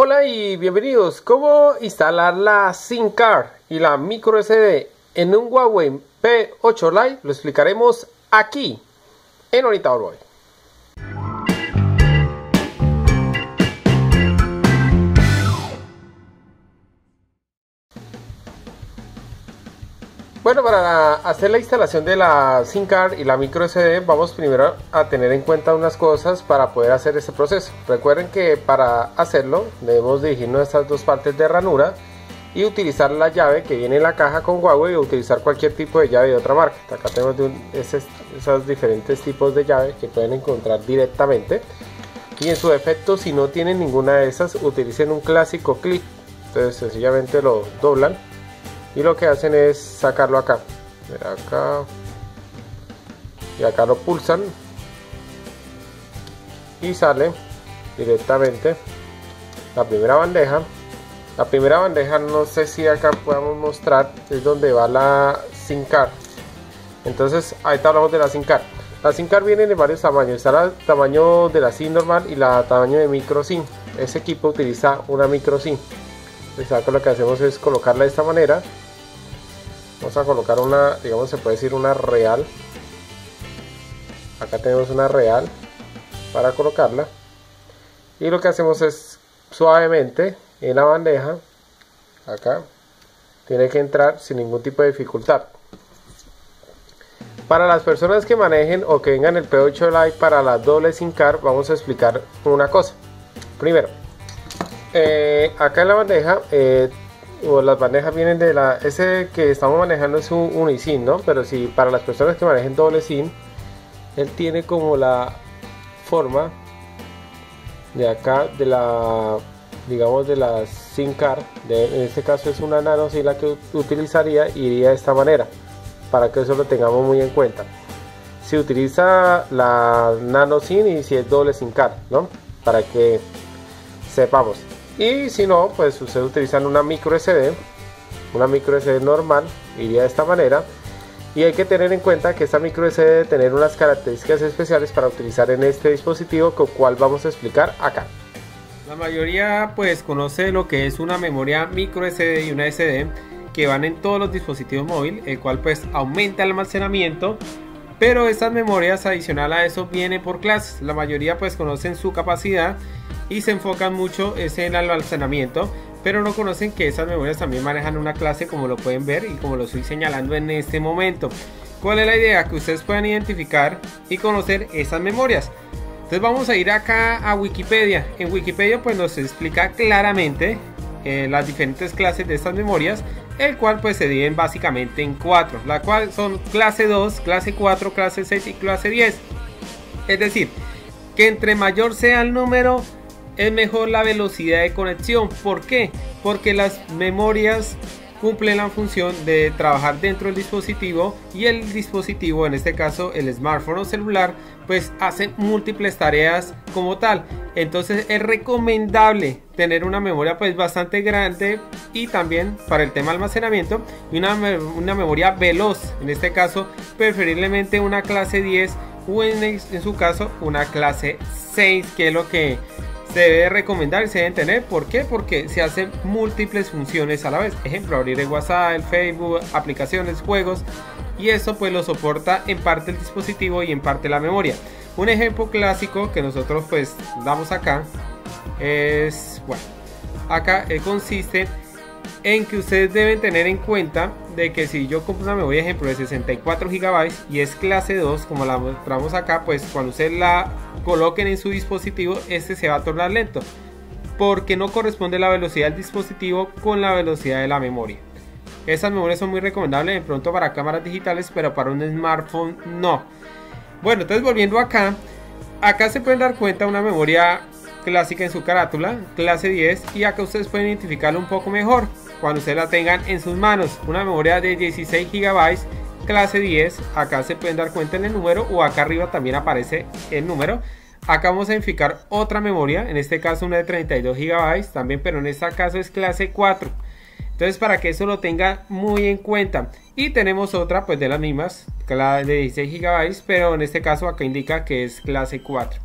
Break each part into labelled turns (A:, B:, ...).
A: Hola y bienvenidos. ¿Cómo instalar la SIM card y la micro SD en un Huawei P8 Lite? Lo explicaremos aquí en Ahorita Hoy. Bueno, para hacer la instalación de la SIM card y la micro SD vamos primero a tener en cuenta unas cosas para poder hacer este proceso. Recuerden que para hacerlo debemos dirigirnos a estas dos partes de ranura y utilizar la llave que viene en la caja con Huawei o utilizar cualquier tipo de llave de otra marca. Acá tenemos esos diferentes tipos de llaves que pueden encontrar directamente. Y en su defecto, si no tienen ninguna de esas, utilicen un clásico clip. Entonces sencillamente lo doblan y lo que hacen es sacarlo acá. Acá. Y acá lo pulsan. Y sale directamente la primera bandeja. La primera bandeja no sé si acá podemos mostrar es donde va la SIM card. Entonces ahí está hablamos de la SIM card. La SIM card viene de varios tamaños. Está el tamaño de la SIM normal y la tamaño de micro SIM. Ese equipo utiliza una micro SIM lo que hacemos es colocarla de esta manera. Vamos a colocar una digamos se puede decir una real. Acá tenemos una real para colocarla. Y lo que hacemos es suavemente en la bandeja acá tiene que entrar sin ningún tipo de dificultad. Para las personas que manejen o que vengan el P8 Lite para la doble sin car vamos a explicar una cosa. Primero eh, acá en la bandeja eh, o las bandejas vienen de la ese que estamos manejando es un unisim no pero si para las personas que manejen doble sim él tiene como la forma de acá de la digamos de la SIM card. En este caso es una nano SIM la que utilizaría iría de esta manera para que eso lo tengamos muy en cuenta. Si utiliza la nano SIM y si es doble SIM card no para que sepamos y si no, pues ustedes utilizan una micro SD, una micro SD normal, iría de esta manera. Y hay que tener en cuenta que esta micro SD debe tener unas características especiales para utilizar en este dispositivo, con cual vamos a explicar acá.
B: La mayoría pues conoce lo que es una memoria micro SD y una SD que van en todos los dispositivos móviles, el cual pues aumenta el almacenamiento pero estas memorias adicional a eso vienen por clases. La mayoría pues conocen su capacidad y se enfocan mucho en el almacenamiento, pero no conocen que esas memorias también manejan una clase como lo pueden ver y como lo estoy señalando en este momento. ¿Cuál es la idea? Que ustedes puedan identificar y conocer esas memorias. Entonces vamos a ir acá a Wikipedia. En Wikipedia pues nos explica claramente eh, las diferentes clases de estas memorias, el cual pues se dividen básicamente en cuatro, la cual son clase 2, clase 4, clase 6 y clase 10. Es decir, que entre mayor sea el número, es mejor la velocidad de conexión. ¿Por qué? Porque las memorias cumplen la función de trabajar dentro del dispositivo y el dispositivo, en este caso el smartphone o celular, pues hace múltiples tareas como tal. Entonces es recomendable tener una memoria pues bastante grande y también para el tema almacenamiento y una, una memoria veloz, en este caso preferiblemente una clase 10 o en, en su caso una clase 6 que es lo que se debe recomendar y se deben tener. ¿Por qué? Porque se hacen múltiples funciones a la vez. Ejemplo, abrir el WhatsApp, el Facebook, aplicaciones, juegos. Y eso pues lo soporta en parte el dispositivo y en parte la memoria. Un ejemplo clásico que nosotros pues damos acá es, bueno, acá eh, consiste en que ustedes deben tener en cuenta de que si yo compro una memoria ejemplo de 64 GB y es clase 2 como la mostramos acá pues cuando ustedes la coloquen en su dispositivo este se va a tornar lento porque no corresponde la velocidad del dispositivo con la velocidad de la memoria. Esas memorias son muy recomendables de pronto para cámaras digitales pero para un smartphone no. Bueno entonces volviendo acá acá se pueden dar cuenta una memoria clásica en su carátula, clase 10, y acá ustedes pueden identificarlo un poco mejor cuando ustedes la tengan en sus manos. Una memoria de 16 GB, clase 10, acá se pueden dar cuenta en el número o acá arriba también aparece el número. Acá vamos a identificar otra memoria, en este caso una de 32 GB también, pero en este caso es clase 4. Entonces para que eso lo tenga muy en cuenta. Y tenemos otra pues de las mismas, de 16 GB, pero en este caso acá indica que es clase 4.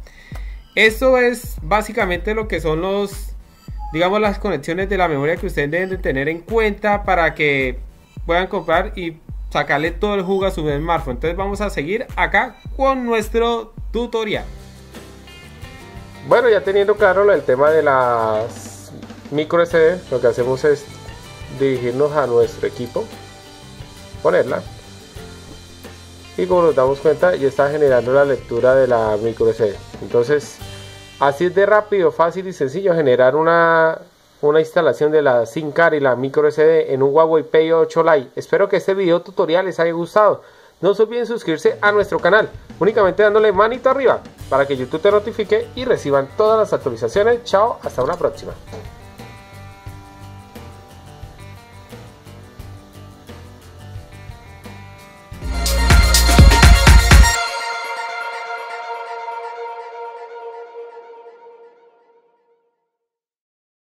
B: Esto es básicamente lo que son los digamos, las conexiones de la memoria que ustedes deben de tener en cuenta para que puedan comprar y sacarle todo el jugo a su smartphone. Entonces vamos a seguir acá con nuestro tutorial.
A: Bueno, ya teniendo claro el tema de las micro SD, lo que hacemos es dirigirnos a nuestro equipo, ponerla y como nos damos cuenta ya está generando la lectura de la micro SD. Entonces así es de rápido, fácil y sencillo generar una, una instalación de la SIM card y la micro SD en un Huawei P8 Lite. Espero que este video tutorial les haya gustado. No se olviden suscribirse a nuestro canal, únicamente dándole manito arriba para que YouTube te notifique y reciban todas las actualizaciones. Chao, hasta una próxima.